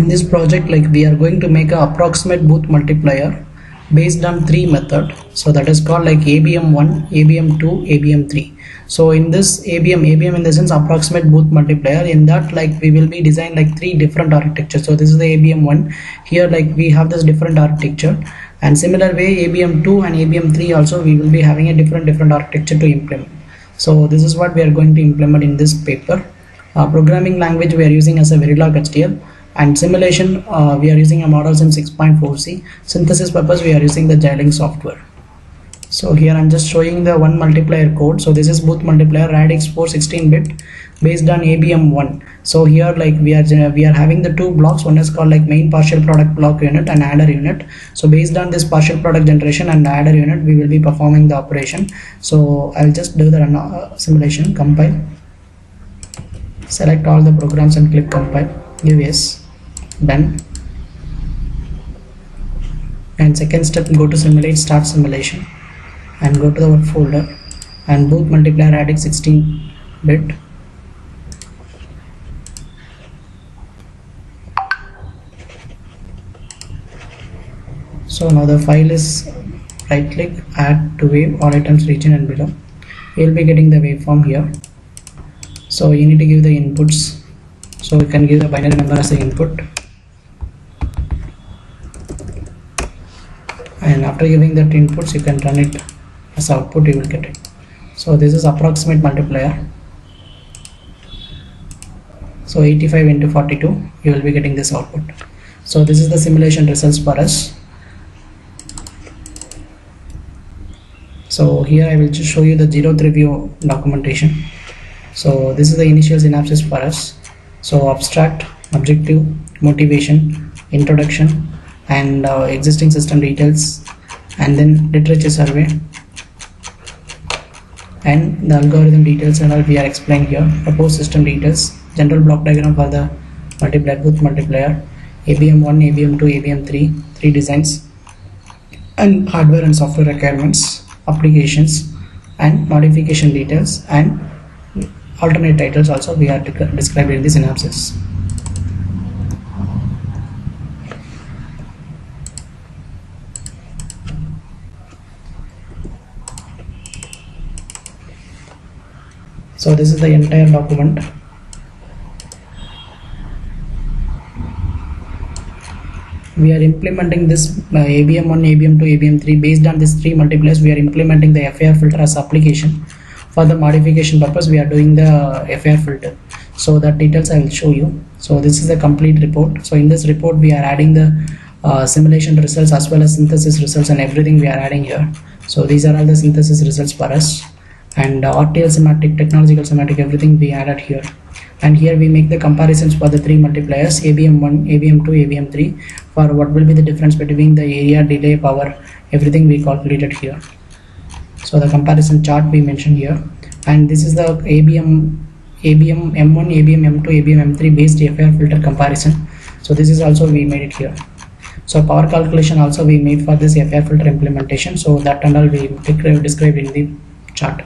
in this project like we are going to make a approximate booth multiplier based on three method. So that is called like abm1 abm2 abm3 so in this abm abm in the sense approximate booth multiplier in that like we will be design like three different architecture so this is the abm1 here like we have this different architecture. And similar way abm2 and abm3 also we will be having a different different architecture to implement. So this is what we are going to implement in this paper. Uh, programming language we are using as a verilog HDL and simulation uh, we are using a ModelSim 6.4c synthesis purpose we are using the Xilinx software. So here i'm just showing the one multiplier code. So this is booth multiplier radix 4 16 bit based on abm1 so here like we are we are having the two blocks. One is called like main partial product block unit and adder unit. So based on this partial product generation and adder unit we will be performing the operation. So i'll just do the uh, simulation compile. Select all the programs and click compile yes done and second step go to simulate start simulation and go to the folder and booth multiplier adding 16 bit. So now the file is right click add to wave all items region and below. You'll be getting the waveform here. So you need to give the inputs so we can give the binary number as the input. And after giving that inputs you can run it as output you will get it. So this is approximate multiplier. So 85 into 42 you will be getting this output. So this is the simulation results for us. So here I will just show you the zeroth review documentation. So this is the initial synopsis for us so abstract objective motivation introduction and uh, existing system details and then literature survey. And the algorithm details and all we are explained here. Proposed system details general block diagram for the multiplier booth multiplier. Abm1 abm2 abm3 three designs and hardware and software requirements applications and modification details and alternate titles also we are described in the synopsis. So this is the entire document. We are implementing this uh, abm1 abm2 abm3 based on these three multipliers we are implementing the FIR filter as application for the modification purpose we are doing the FIR filter. So that details I will show you. So this is the complete report. So in this report we are adding the uh, simulation results as well as synthesis results and everything we are adding here. So these are all the synthesis results for us. And uh, RTL schematic technological schematic everything we added here. And here we make the comparisons for the three multipliers ABM1 ABM2 ABM3 for what will be the difference between the area delay power everything we calculated here so the comparison chart we mentioned here. And this is the ABM ABM M1 ABM M2 ABM M3 based FIR filter comparison. So this is also we made it here. So power calculation also we made for this FIR filter implementation. So that and all we described in the chart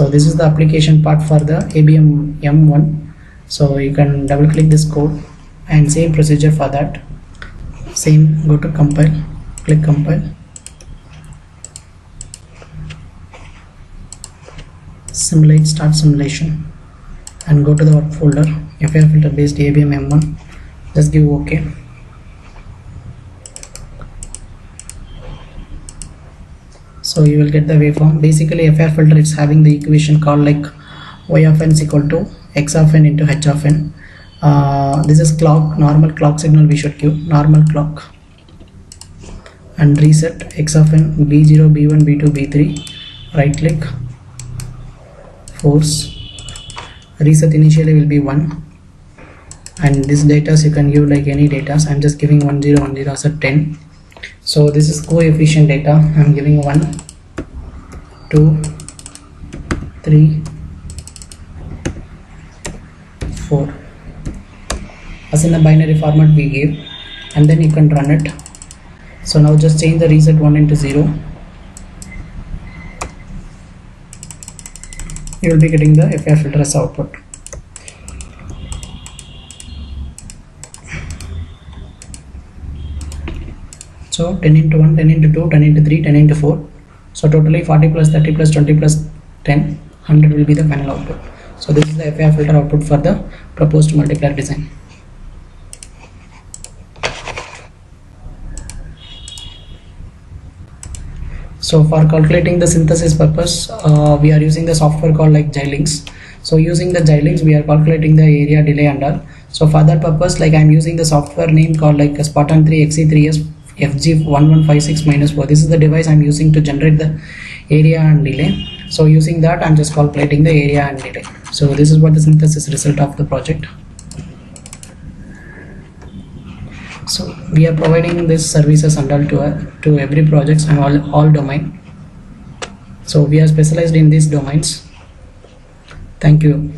so this is the application part for the ABM M1 so you can double click this code and same procedure for that. Same go to compile click compile. Simulate start simulation and go to the folder FIR filter based ABM M1 just give OK so you will get the waveform. Basically FIR filter is having the equation called like y of n is equal to x of n into h of n. Uh, this is clock normal clock signal we should give. Normal clock. And reset x of n b0 b1 b2 b3 right click. Force. Reset initially will be 1 and this data you can give like any data. I'm just giving 1010 as a 10 so this is coefficient data. I'm giving 1 2 3 4 as in the binary format we give and then you can run it. So now just change the reset 1 into 0 you will be getting the FI filter as output so 10 into 1 10 into 2 10 into 3 10 into 4 so totally 40 plus 30 plus 20 plus 10 100 will be the final output. So this is the FI filter output for the proposed multiplier design. So for calculating the synthesis purpose uh, we are using the software called like Xilinx. So using the Xilinx we are calculating the area delay and all. So for that purpose like I'm using the software name called like Spartan 3 XE3S FG1156 minus 4 this is the device I'm using to generate the area and delay. So using that I'm just calculating the area and delay. So this is what the synthesis result of the project. So we are providing this services all to, uh, to every projects and all, all domain. So we are specialized in these domains. Thank you